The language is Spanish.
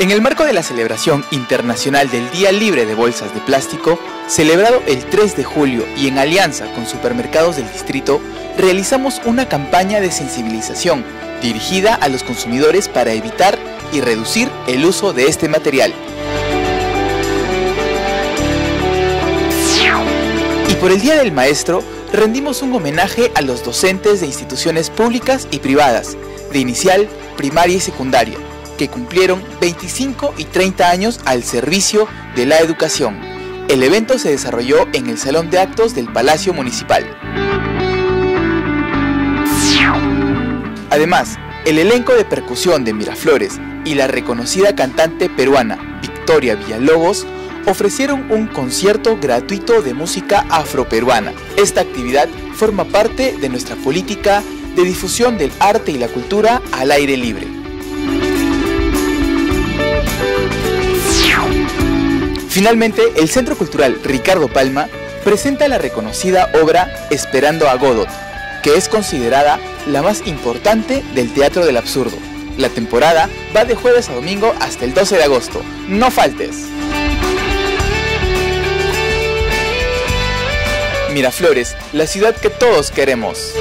En el marco de la celebración internacional del Día Libre de Bolsas de Plástico, celebrado el 3 de julio y en alianza con supermercados del distrito, realizamos una campaña de sensibilización dirigida a los consumidores para evitar y reducir el uso de este material. Y por el Día del Maestro, rendimos un homenaje a los docentes de instituciones públicas y privadas, de inicial, primaria y secundaria, que cumplieron 25 y 30 años al servicio de la educación. El evento se desarrolló en el Salón de Actos del Palacio Municipal. Además, el elenco de percusión de Miraflores y la reconocida cantante peruana Victoria Villalobos ofrecieron un concierto gratuito de música afroperuana. Esta actividad forma parte de nuestra política de difusión del arte y la cultura al aire libre. Finalmente, el Centro Cultural Ricardo Palma presenta la reconocida obra Esperando a Godot, que es considerada la más importante del teatro del absurdo. La temporada va de jueves a domingo hasta el 12 de agosto. No faltes. Miraflores, la ciudad que todos queremos.